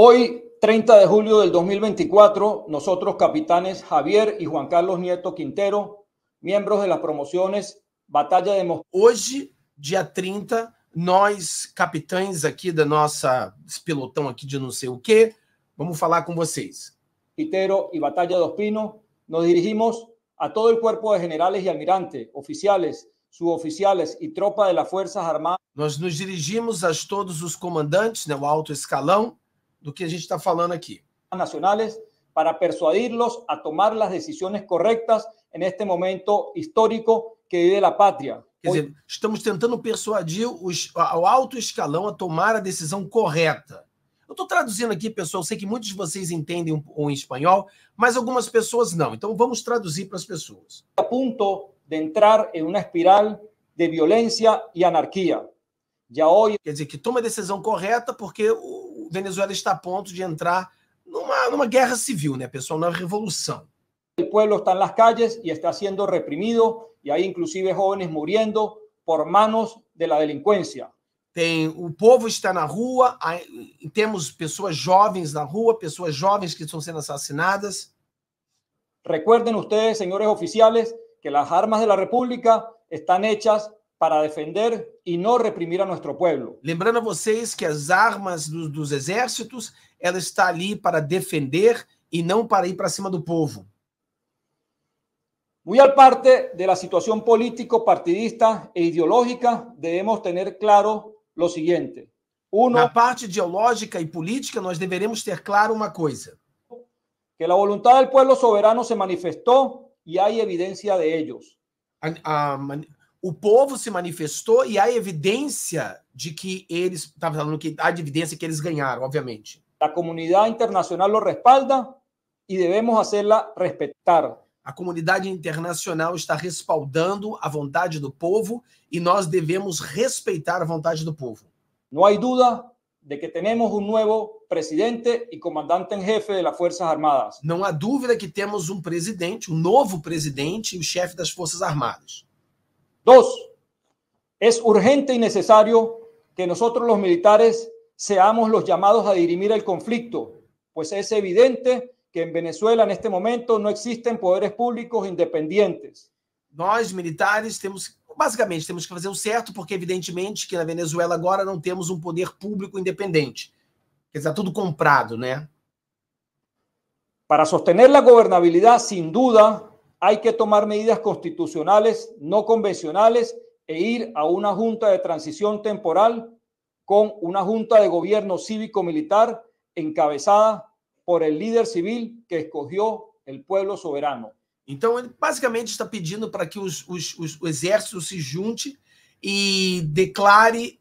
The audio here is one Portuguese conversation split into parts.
Hoy, 30 de julio del 2024, nosotros, capitanes Javier y Juan Carlos Nieto Quintero, miembros de las promociones Batalha de Moscou. Hoje, dia 30, nós, capitães aqui da nossa esse pelotão aqui de não sei o quê, vamos falar com vocês. Quintero y Batalla dos Pinos, nos dirigimos a todo el cuerpo de generales y almirantes, oficiales, suboficiales y tropa de las Fuerzas Armadas Nós nos dirigimos a todos os comandantes, né, o alto escalão, do que a gente está falando aqui. nacionales para persuadirlos a tomar las decisiones correctas en este momento histórico que vive la patria. Quer dizer, estamos tentando persuadir os, ao alto escalão a tomar a decisão correta. Eu estou traduzindo aqui, pessoal. Eu sei que muitos de vocês entendem um- o espanhol, mas algumas pessoas não. Então vamos traduzir para as pessoas. a punto de entrar en una espiral de violencia y anarquía. Ya hoy Quer dizer, que toma a decisão correta porque o Venezuela está a ponto de entrar numa, numa guerra civil, né, pessoal? Numa revolução. el pueblo está en las calles y está siendo reprimido y hay inclusive jóvenes muriendo por manos de la delincuencia. Tem, o povo está na rua, aí temos pessoas jovens na rua, pessoas jovens que estão sendo assassinadas. Recuerden ustedes, señores oficiales, que las armas de la República están hechas para defender y no reprimir a nuestro pueblo. Lembrando a vocês que as armas do- dos exércitos, ela está ali para defender e não para ir para cima do povo. Muy al parte de la situación político, partidista e ideológica, debemos tener claro lo siguiente. Uno, Na parte ideológica e política, nós deveremos ter claro uma coisa: que la voluntad del pueblo soberano se manifestó y hay evidencia de ellos. A- a o povo se manifestou e há evidência de que eles. Estava falando que há evidência que eles ganharam, obviamente. La comunidad internacional lo respalda y debemos hacerla respetar. A comunidade internacional está respaldando a vontade do povo e nós devemos respeitar a vontade do povo. No hay duda de que tenemos un nuevo presidente y comandante en jefe de las Fuerzas Armadas. Não há dúvida que temos um presidente, um novo presidente e o chefe das Forças Armadas. Dos, es urgente y necesario que nosotros los militares seamos los llamados a dirimir el conflicto, pues es evidente que en Venezuela en este momento no existen poderes públicos independientes. Nós, militares, temos, basicamente, temos que fazer o certo, porque, evidentemente, que na Venezuela agora não temos um poder público independente. Quer dizer, tudo comprado, né? Para sostener la gobernabilidad, sin duda, hay que tomar medidas constitucionales no convencionales e ir a una junta de transición temporal con una junta de gobierno cívico-militar encabezada por el líder civil que escogió el pueblo soberano. Então, ele basicamente está pedindo para que os, os- os- o exército se junte e declare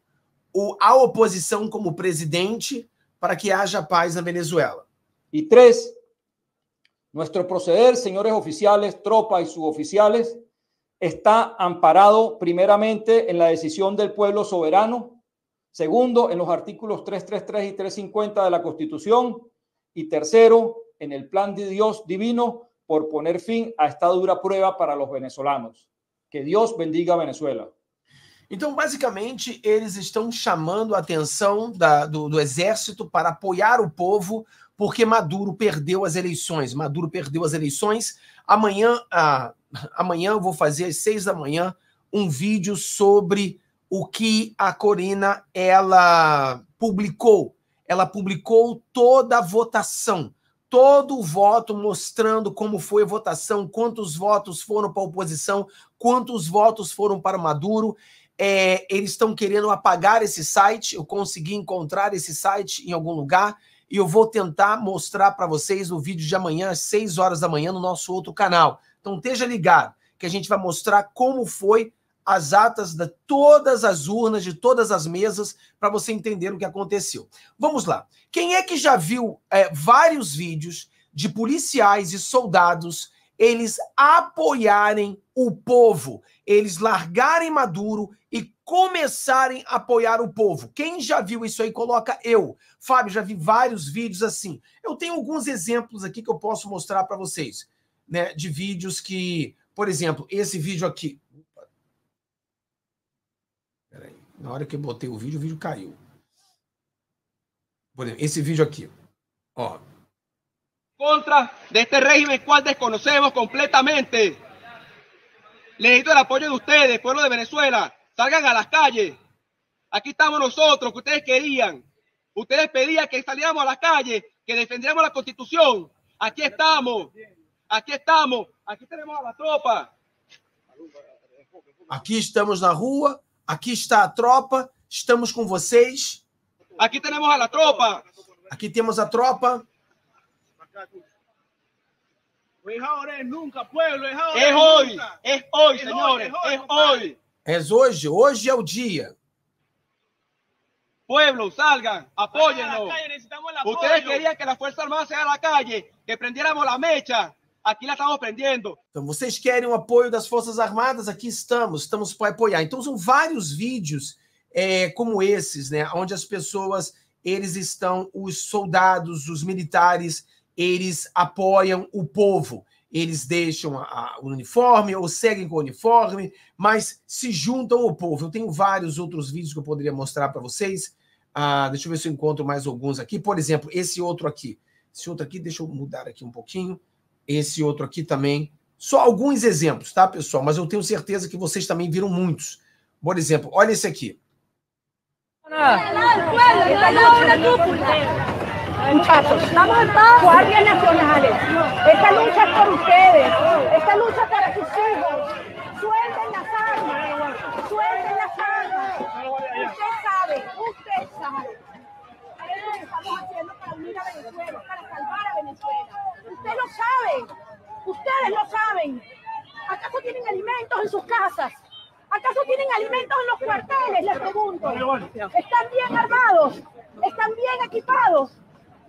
o- a oposição como presidente para que haja paz na Venezuela. Y tres, nuestro proceder, señores oficiales, tropa y suboficiales, está amparado primeramente en la decisión del pueblo soberano, segundo, en los artículos 333 y 350 de la Constitución, y tercero, en el plan de Dios divino por poner fin a esta dura prueba para los venezolanos. Que Dios bendiga a Venezuela. Então, basicamente, eles estão chamando a atenção da- do, do exército para apoiar o povo, porque Maduro perdeu as eleições. Maduro perdeu as eleições. Amanhã, ah, amanhã eu vou fazer às seis da manhã um vídeo sobre o que a Corina ela publicou. Ela publicou toda a votação, todo o voto mostrando como foi a votação, quantos votos foram para a oposição, quantos votos foram para Maduro. É, eles estão querendo apagar esse site. Eu consegui encontrar esse site em algum lugar e eu vou tentar mostrar para vocês no vídeo de amanhã, às 6 horas da manhã, no nosso outro canal. Então esteja ligado, que a gente vai mostrar como foi as atas de todas as urnas, de todas as mesas, para você entender o que aconteceu. Vamos lá. Quem é que já viu é, vários vídeos de policiais e soldados eles apoiarem o povo, eles largarem Maduro e começarem a apoiar o povo. Quem já viu isso aí, coloca eu. Fábio, já vi vários vídeos assim. Eu tenho alguns exemplos aqui que eu posso mostrar para vocês, né, de vídeos que, por exemplo, esse vídeo aqui. Peraí, na hora que eu botei o vídeo, o vídeo caiu. Por exemplo, esse vídeo aqui. Ó. Contra de este régimen cual desconocemos completamente. Necesito el apoyo de ustedes, pueblo de Venezuela. Salgan a las calles. Aquí estamos nosotros, que ustedes querían. Ustedes pedían que saliéramos a la calle, que defendiéramos la constitución. Aquí estamos. Aquí estamos. Aquí tenemos a la tropa. Aqui estamos na rua, aqui está a tropa, estamos com vocês. Aquí tenemos a la tropa. Aqui temos a tropa. Es hoy, es hoy, señores, es hoy. É hoje, hoje é o dia. Pueblo, salgan, apóyennos. Ustedes querían que la Fuerza Armada sea a la calle, que prendiéramos la mecha. Aqui la estamos prendiendo. Então, vocês querem o apoio das Forças Armadas? Aqui estamos, estamos para apoiar. Então, são vários vídeos é, como esses, né? Onde as pessoas, eles estão, os soldados, os militares, eles apoiam o povo. Eles deixam a, a, o uniforme ou seguem com o uniforme, mas se juntam ao povo. Eu tenho vários outros vídeos que eu poderia mostrar para vocês. Ah, deixa eu ver se eu encontro mais alguns aqui. Por exemplo, esse outro aqui. Esse outro aqui, deixa eu mudar aqui um pouquinho. Esse outro aqui também. Só alguns exemplos, tá, pessoal? Mas eu tenho certeza que vocês também viram muitos. Por exemplo, olha esse aqui. Muchachos, guardias nacionales, esta lucha es por ustedes, esta lucha es para sus hijos. Suelten las armas, suelten las armas. Usted sabe, usted sabe. Estamos haciendo para unir a Venezuela, para salvar a Venezuela. Usted lo sabe, ustedes lo saben. ¿Acaso tienen alimentos en sus casas? ¿Acaso tienen alimentos en los cuarteles? Les pregunto. ¿Están bien armados? ¿Están bien equipados?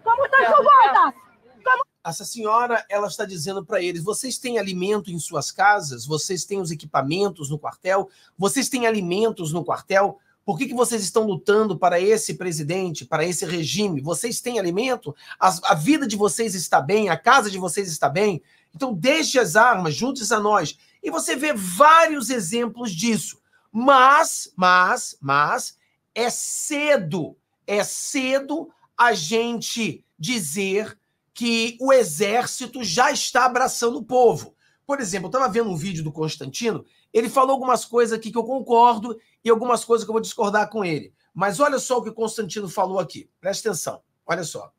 Como estão suas botas? Como... Essa senhora, ela está dizendo para eles: vocês têm alimento em suas casas? Vocês têm os equipamentos no quartel? Vocês têm alimentos no quartel? Por que, que vocês estão lutando para esse presidente, para esse regime? Vocês têm alimento? A, a vida de vocês está bem? A casa de vocês está bem? Então, deixe as armas, junte-se a nós. E você vê vários exemplos disso. Mas, mas, mas, é cedo, é cedo a gente dizer que o exército já está abraçando o povo. Por exemplo, eu estava vendo um vídeo do Constantino, ele falou algumas coisas aqui que eu concordo e algumas coisas que eu vou discordar com ele. Mas olha só o que o Constantino falou aqui. Presta atenção. Olha só.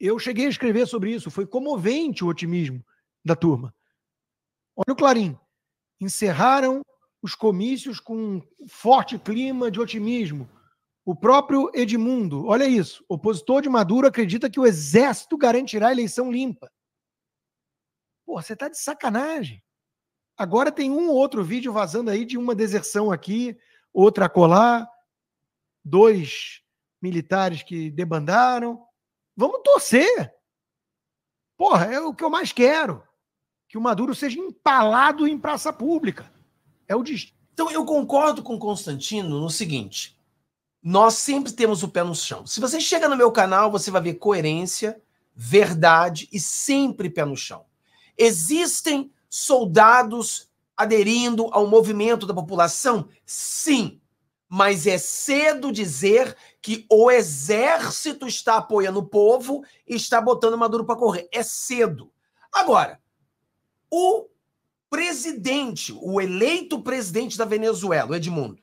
Eu cheguei a escrever sobre isso. Foi comovente o otimismo da turma. Olha o Clarim. Encerraram os comícios com um forte clima de otimismo. O próprio Edmundo, olha isso. Opositor de Maduro acredita que o exército garantirá a eleição limpa. Pô, você tá de sacanagem. Agora tem um ou outro vídeo vazando aí de uma deserção aqui, outra colar, dois militares que debandaram. Vamos torcer. Porra, é o que eu mais quero. Que o Maduro seja empalado em praça pública. É o destino. Então eu concordo com Constantino no seguinte: nós sempre temos o pé no chão. Se você chega no meu canal, você vai ver coerência, verdade e sempre pé no chão. Existem soldados aderindo ao movimento da população? Sim. Mas é cedo dizer que o exército está apoiando o povo e está botando Maduro para correr. É cedo. Agora, o presidente, o eleito presidente da Venezuela, Edmundo,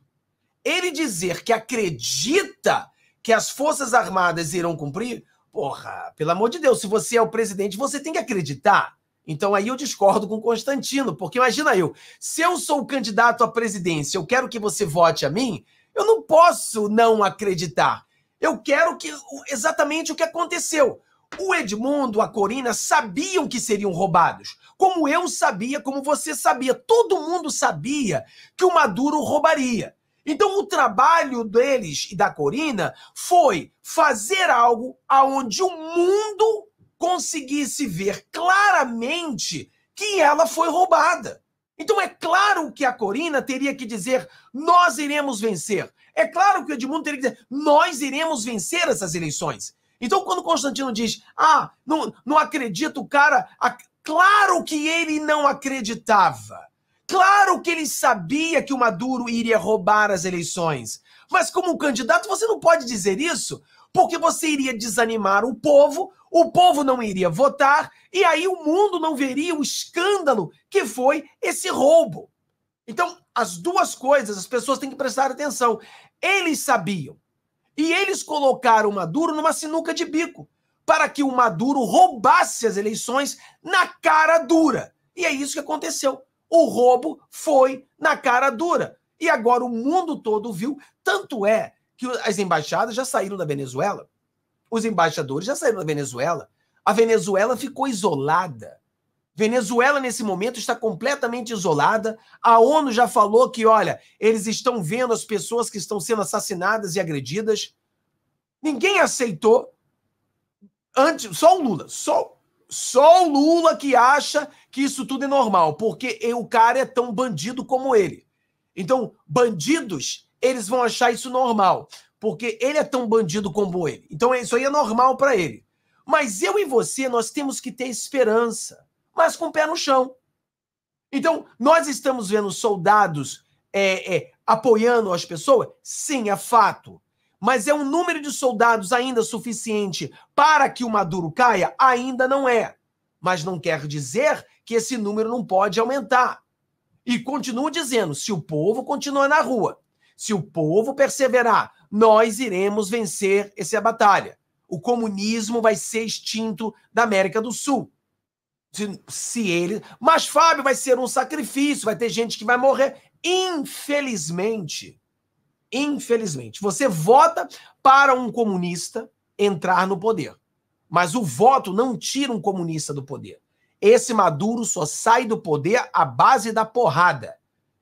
ele dizer que acredita que as Forças Armadas irão cumprir, porra, pelo amor de Deus, se você é o presidente, você tem que acreditar. Então aí eu discordo com Constantino, porque imagina eu, se eu sou o candidato à presidência, eu quero que você vote a mim, eu não posso não acreditar. Eu quero que exatamente o que aconteceu. O Edmundo, a Corina sabiam que seriam roubados, como eu sabia, como você sabia, todo mundo sabia que o Maduro roubaria. Então, o trabalho deles e da Corina foi fazer algo aonde o mundo conseguisse ver claramente que ela foi roubada. Então, é claro que a Corina teria que dizer: nós iremos vencer. É claro que o Edmundo teria que dizer: nós iremos vencer essas eleições. Então, quando Constantino diz: ah, não, não acredito, cara. Claro que ele não acreditava. Claro que ele sabia que o Maduro iria roubar as eleições. Mas como candidato, você não pode dizer isso, porque você iria desanimar o povo, o povo não iria votar, e aí o mundo não veria o escândalo que foi esse roubo. Então, as duas coisas as pessoas têm que prestar atenção. Eles sabiam. E eles colocaram o Maduro numa sinuca de bico para que o Maduro roubasse as eleições na cara dura. E é isso que aconteceu. O roubo foi na cara dura. E agora o mundo todo viu. Tanto é que as embaixadas já saíram da Venezuela. Os embaixadores já saíram da Venezuela. A Venezuela ficou isolada. Venezuela, nesse momento, está completamente isolada. A ONU já falou que, olha, eles estão vendo as pessoas que estão sendo assassinadas e agredidas. Ninguém aceitou. Antes, só o Lula. Só, só o Lula que acha que isso tudo é normal, porque o cara é tão bandido como ele. Então, bandidos, eles vão achar isso normal, porque ele é tão bandido como ele. Então, isso aí é normal para ele. Mas eu e você, nós temos que ter esperança mas com o pé no chão. Então, nós estamos vendo soldados é, é, apoiando as pessoas? Sim, é fato. Mas é um número de soldados ainda suficiente para que o Maduro caia? Ainda não é. Mas não quer dizer que esse número não pode aumentar. E continuo dizendo: se o povo continuar na rua, se o povo perseverar, nós iremos vencer essa batalha. O comunismo vai ser extinto da América do Sul. Se, se ele. Mas, Fábio, vai ser um sacrifício, vai ter gente que vai morrer. Infelizmente, infelizmente, você vota para um comunista entrar no poder. Mas o voto não tira um comunista do poder. Esse Maduro só sai do poder à base da porrada.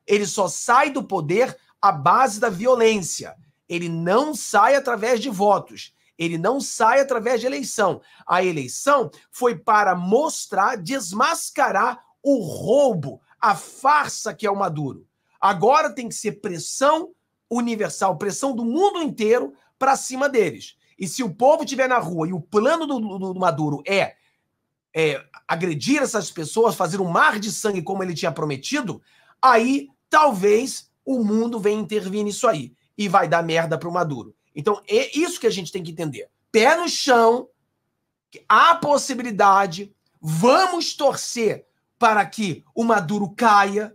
Ele só sai do poder à base da violência. Ele não sai através de votos. Ele não sai através de eleição. A eleição foi para mostrar, desmascarar o roubo, a farsa que é o Maduro. Agora tem que ser pressão universal, pressão do mundo inteiro para cima deles. E se o povo estiver na rua e o plano do, do, do Maduro é, é, agredir essas pessoas, fazer um mar de sangue como ele tinha prometido, aí talvez o mundo venha intervir nisso aí. E vai dar merda para o Maduro. Então, é isso que a gente tem que entender. Pé no chão, há possibilidade, vamos torcer para que o Maduro caia,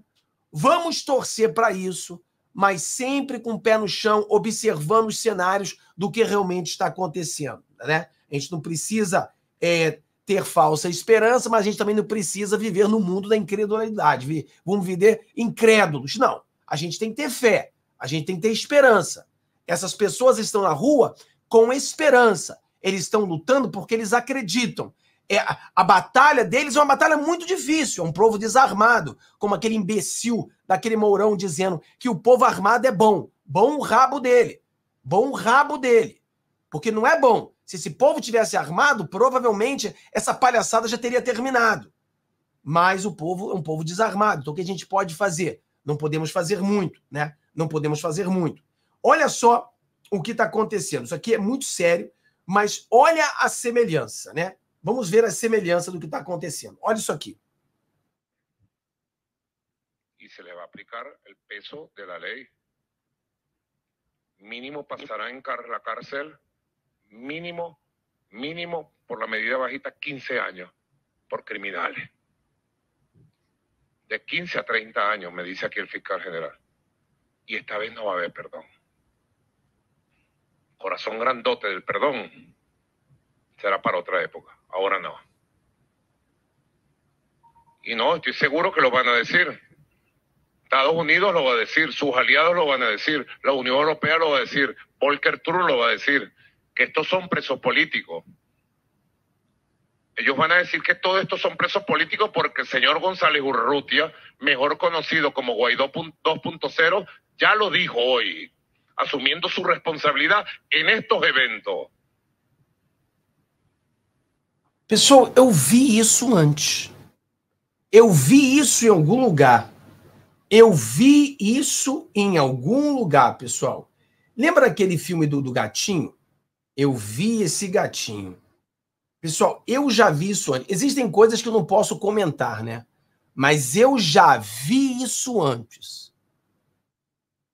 vamos torcer para isso, mas sempre com o pé no chão, observando os cenários do que realmente está acontecendo. Né? A gente não precisa é, ter falsa esperança, mas a gente também não precisa viver no mundo da incredulidade. Vamos viver incrédulos. Não. A gente tem que ter fé, a gente tem que ter esperança. Essas pessoas estão na rua com esperança. Eles estão lutando porque eles acreditam. É, a batalha deles é uma batalha muito difícil, é um povo desarmado, como aquele imbecil daquele Mourão dizendo que o povo armado é bom. Bom o rabo dele. Bom o rabo dele. Porque não é bom. Se esse povo tivesse armado, provavelmente essa palhaçada já teria terminado. Mas o povo é um povo desarmado. Então o que a gente pode fazer? Não podemos fazer muito, né? Não podemos fazer muito. Olha só o que está acontecendo. Isso aqui é muito sério, mas olha a semelhança, né? Vamos ver a semelhança do que está acontecendo. Olha isso aqui. E se lhe vai aplicar o peso da lei. Mínimo passará em la cárcel, mínimo, mínimo, por la medida bajita, 15 años por criminales. De 15 a 30 años, me dice aquí el fiscal general. Y esta vez no va a haber perdón corazón grandote del perdón será para otra época. Ahora no. Y no, estoy seguro que lo van a decir. Estados Unidos lo va a decir, sus aliados lo van a decir, la Unión Europea lo va a decir, Volker lo va a decir, que estos son presos políticos. Ellos van a decir que todos estos son presos políticos porque el señor González Urrutia, mejor conocido como Guaidó 2.0, ya lo dijo hoy asumiendo su responsabilidad en estos eventos. Pessoal, eu vi isso antes. Eu vi isso em algum lugar. Eu vi isso em algum lugar, pessoal. Lembra aquele filme do, do gatinho? Eu vi esse gatinho. Pessoal, eu já vi isso antes. Existem coisas que eu não posso comentar, né? Mas eu já vi isso antes.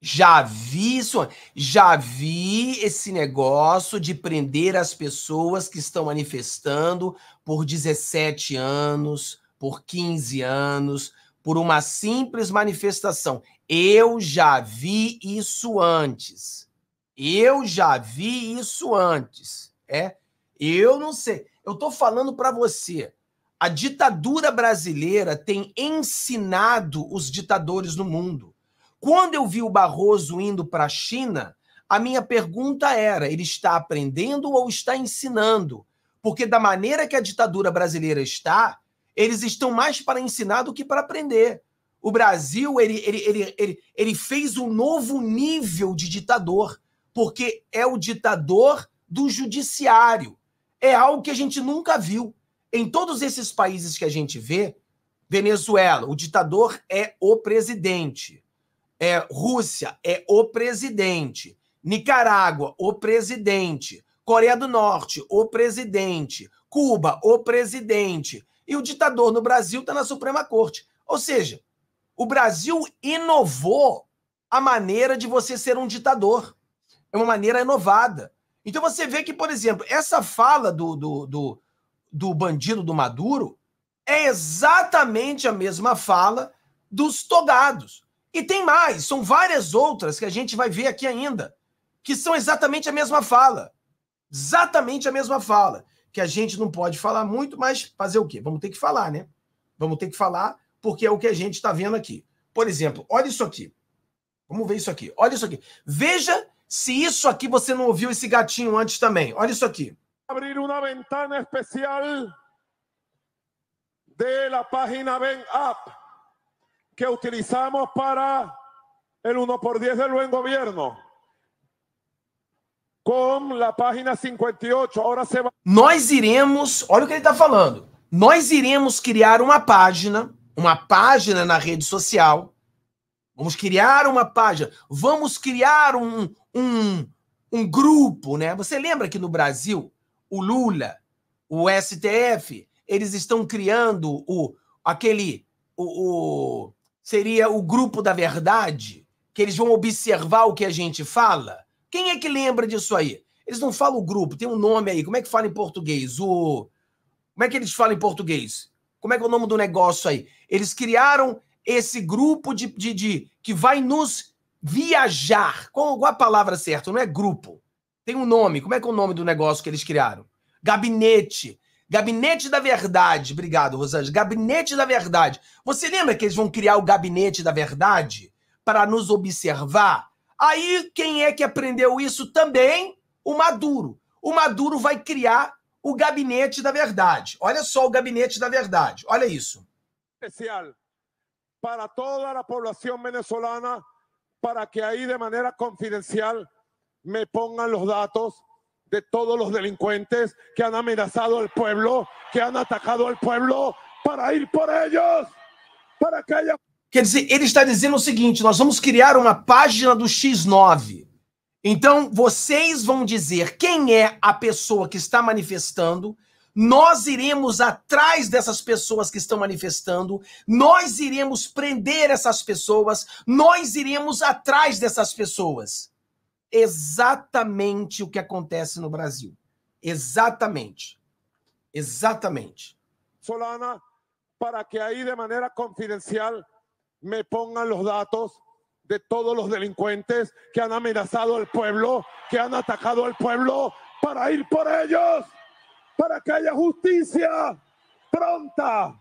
Já vi isso, já vi esse negócio de prender as pessoas que estão manifestando por 17 anos, por 15 anos, por uma simples manifestação. Eu já vi isso antes. Eu já vi isso antes. É, eu não sei. Eu tô falando para você. A ditadura brasileira tem ensinado os ditadores no mundo. Quando eu vi o Barroso indo para a China, a minha pergunta era: ele está aprendendo ou está ensinando? Porque da maneira que a ditadura brasileira está, eles estão mais para ensinar do que para aprender. O Brasil ele, ele, ele, ele, ele fez um novo nível de ditador, porque é o ditador do judiciário. É algo que a gente nunca viu. Em todos esses países que a gente vê, Venezuela, o ditador é o presidente é, Rússia é o presidente, Nicarágua, o presidente, Coreia do Norte, o presidente, Cuba, o presidente, e o ditador no Brasil está na Suprema Corte. Ou seja, o Brasil inovou a maneira de você ser um ditador. É uma maneira inovada. Então você vê que, por exemplo, essa fala do, do, do, do bandido do Maduro é exatamente a mesma fala dos togados. E tem mais, são várias outras que a gente vai ver aqui ainda, que são exatamente a mesma fala. Exatamente a mesma fala. Que a gente não pode falar muito, mas fazer o quê? Vamos ter que falar, né? Vamos ter que falar, porque é o que a gente está vendo aqui. Por exemplo, olha isso aqui. Vamos ver isso aqui. Olha isso aqui. Veja se isso aqui você não ouviu esse gatinho antes também. Olha isso aqui. Abrir uma ventana especial de la página Ben App que utilizamos para el 1 por 10 del buen gobierno. Com la página 58, ahora se va... Nós iremos, olha o que ele está falando. Nós iremos criar uma página, uma página na rede social. Vamos criar uma página. Vamos criar um, um, um grupo, né? Você lembra que no Brasil, o Lula, o STF, eles estão criando o aquele o, o seria o grupo da verdade, que eles vão observar o que a gente fala? Quem é que lembra disso aí? Eles não falam o grupo, tem um nome aí. Como é que fala em português? O Como é que eles falam em português? Como é que é o nome do negócio aí? Eles criaram esse grupo de, de, de que vai nos viajar. Qual, qual a palavra certa? Não é grupo. Tem um nome. Como é que é o nome do negócio que eles criaram? Gabinete. Gabinete da Verdade. Obrigado, Rosângela. Gabinete da Verdade. Você lembra que eles vão criar o Gabinete da Verdade para nos observar? Aí, quem é que aprendeu isso também? O Maduro. O Maduro vai criar o Gabinete da Verdade. Olha só o Gabinete da Verdade. Olha isso. Especial para toda a população venezolana, para que aí de maneira confidencial me pongan os dados de todos los delincuentes que han amenazado al pueblo, que han atacado al pueblo, para ir por ellos, para que haya. Quer dizer, ele está dizendo o seguinte: nós vamos criar uma página do X9. Então, vocês vão dizer quem é a pessoa que está manifestando, nós iremos atrás dessas pessoas que estão manifestando, nós iremos prender essas pessoas, nós iremos atrás dessas pessoas exatamente o que acontece no Brasil. Exatamente. Exatamente. Solana, para que aí de maneira confidencial me pongan los datos de todos los delincuentes que han amenazado al pueblo, que han atacado al pueblo, para ir por ellos, para que haya justicia pronta